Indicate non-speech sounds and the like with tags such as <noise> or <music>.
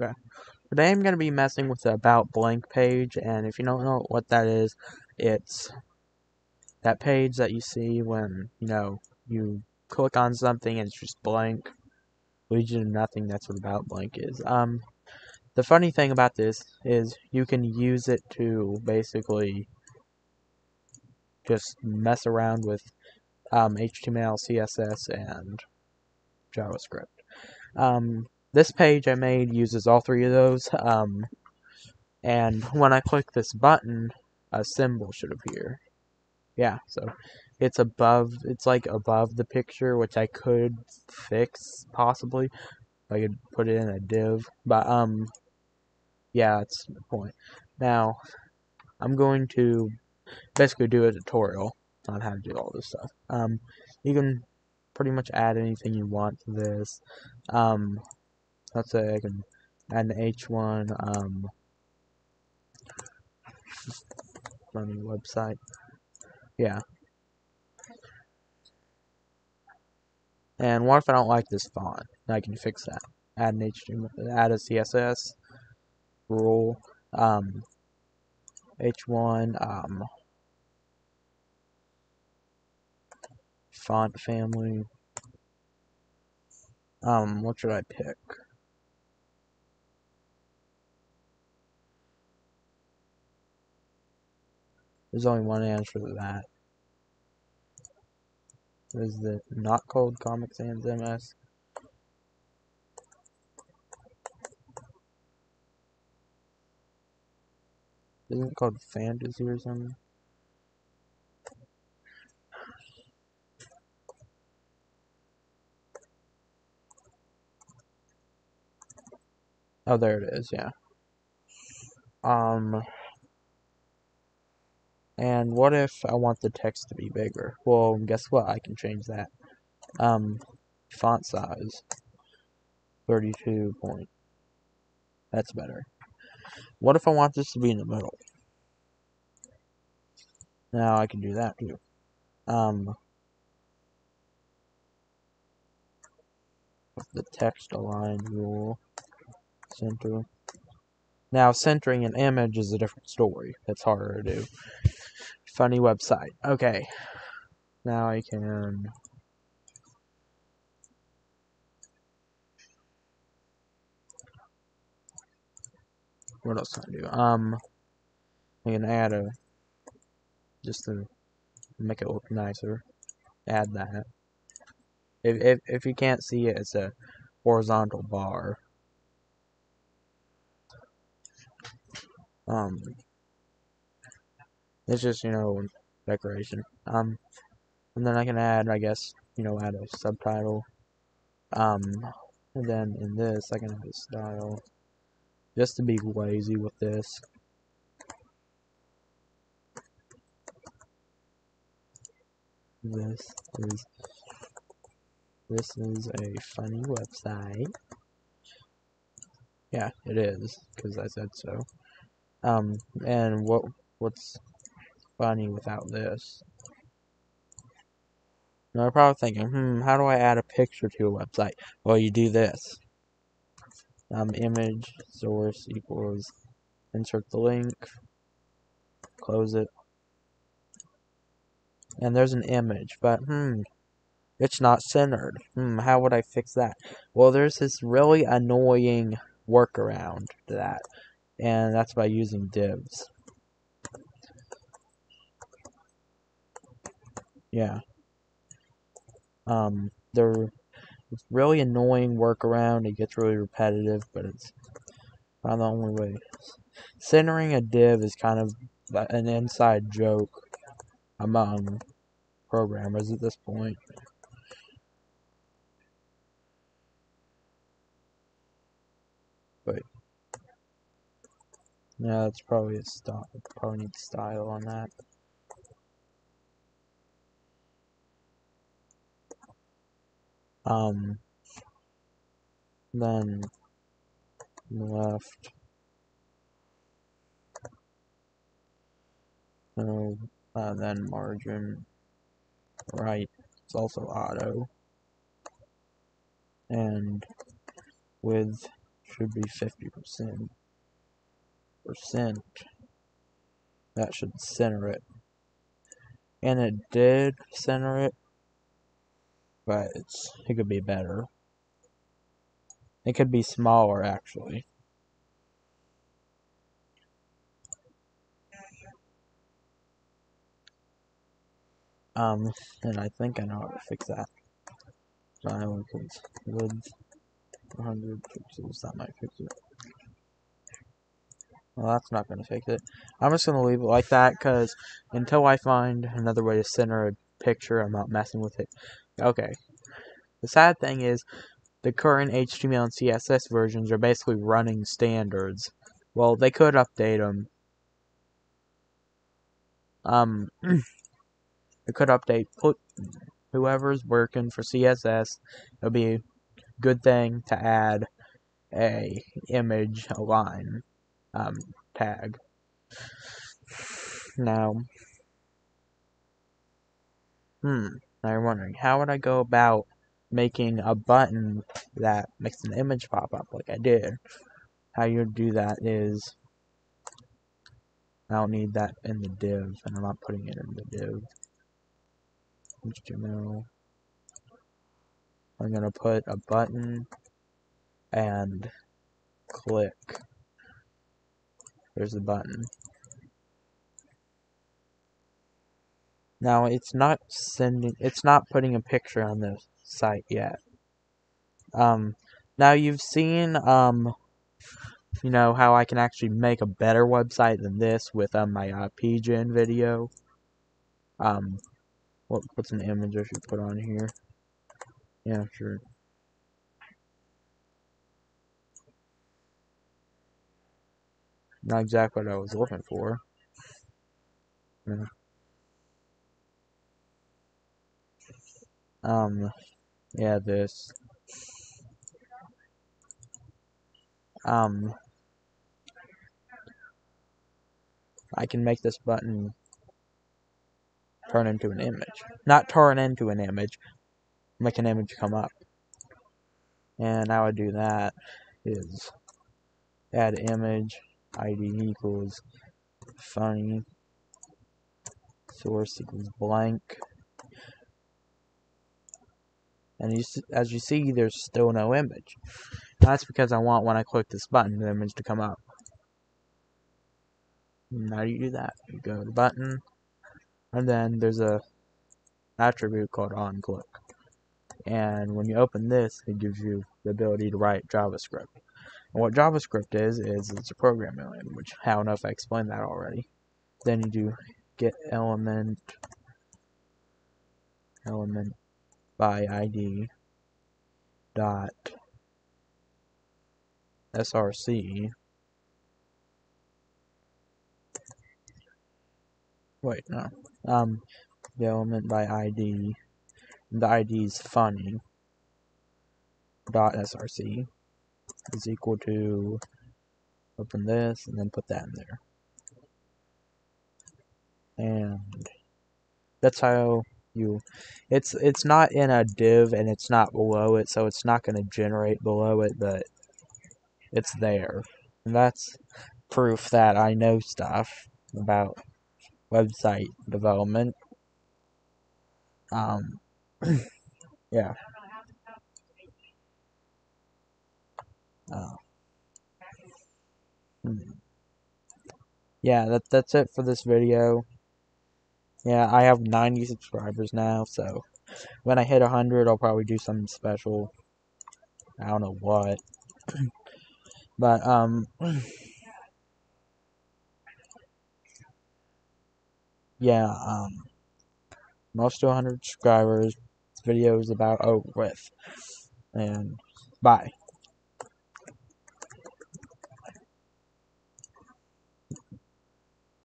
Okay. Today I'm going to be messing with the About Blank page, and if you don't know what that is, it's that page that you see when, you know, you click on something and it's just blank, leads you to nothing, that's what About Blank is. Um, the funny thing about this is you can use it to basically just mess around with um, HTML, CSS, and JavaScript. Um, this page I made uses all three of those, um, and when I click this button, a symbol should appear. Yeah, so it's above, it's like above the picture, which I could fix, possibly. I could put it in a div, but, um, yeah, that's the point. Now, I'm going to basically do a tutorial on how to do all this stuff. Um, you can pretty much add anything you want to this. Um, let's say I can add an H1 um, running website. Yeah. And what if I don't like this font? I can fix that. Add an HTML, add a CSS rule, um, H1, um, font family. Um, what should I pick? There's only one answer to that. Is it not called Comic Sans MS? Isn't it called Fantasy or something? Oh, there it is, yeah. Um, and what if I want the text to be bigger? Well, guess what? I can change that. Um, font size, 32 point. That's better. What if I want this to be in the middle? Now I can do that too. Um, the text align rule center. Now, centering an image is a different story. It's harder to do. Funny website. Okay. Now I can... What else can I do? Um, I can add a... Just to make it look nicer. Add that. If, if, if you can't see it, it's a horizontal bar. Um, it's just, you know, decoration. Um, and then I can add, I guess, you know, add a subtitle. Um, and then in this, I can add a style. Just to be lazy with this. This is this is a funny website. Yeah, it is, because I said so. Um, and what what's funny without this? Now you're probably thinking, hmm, how do I add a picture to a website? Well, you do this. Um, image source equals insert the link, close it, and there's an image, but hmm, it's not centered. Hmm, how would I fix that? Well, there's this really annoying workaround to that and that's by using divs. Yeah. Um, they're it's really annoying workaround. It gets really repetitive, but it's not the only way. Centering a div is kind of an inside joke among programmers at this point. But yeah, that's probably a style. Probably need style on that. Um, then left. No, uh, then margin right. It's also auto. And width should be 50%. Percent. That should center it. And it did center it, but it's, it could be better. It could be smaller, actually. Um, and I think I know how to fix that. So woods 100 pixels, that might fix it. Well, that's not going to fix it. I'm just going to leave it like that, because until I find another way to center a picture, I'm not messing with it. Okay. The sad thing is, the current HTML and CSS versions are basically running standards. Well, they could update them. Um, <clears throat> they could update put whoever's working for CSS. It would be a good thing to add a image, a line um, tag. Now, hmm, now you're wondering, how would I go about making a button that makes an image pop up like I did? How you do that is, I don't need that in the div, and I'm not putting it in the div. HTML. I'm gonna put a button and click. There's the button. Now it's not sending, it's not putting a picture on the site yet. Um, now you've seen, um, you know, how I can actually make a better website than this with um, my uh, pgen video. Um, what, what's an image I should put on here? Yeah, sure. Not exactly what I was looking for. Yeah. Um, yeah, this. Um, I can make this button turn into an image. Not turn into an image, make an image come up. And how I do that is add image id equals funny source equals blank. And you, as you see there's still no image. That's because I want when I click this button the image to come up. And how do you do that. You go to the button and then there's a attribute called onClick. And when you open this it gives you the ability to write JavaScript and what JavaScript is, is it's a programming language. Know if I explained that already. Then you do get element element by ID dot src wait no um the element by ID the ID is funny dot src is equal to open this and then put that in there. And that's how you it's it's not in a div and it's not below it so it's not going to generate below it but it's there. And that's proof that I know stuff about website development. Um <clears throat> yeah Oh. Hmm. Yeah, that that's it for this video. Yeah, I have 90 subscribers now, so when I hit 100, I'll probably do something special. I don't know what. <clears throat> but, um... <clears throat> yeah, um... Most to 100 subscribers. This video is about over with. And, bye.